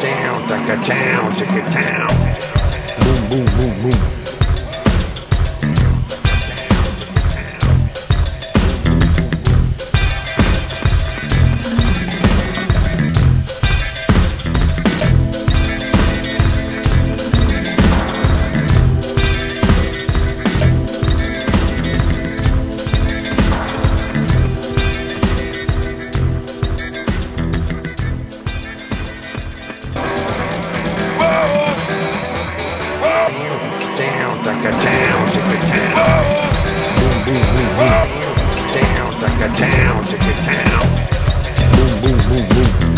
down, take it down, take it down. Boom, boom, boom, boom. down, take it down. Down, down, take it down. Boom, boom, boom, boom.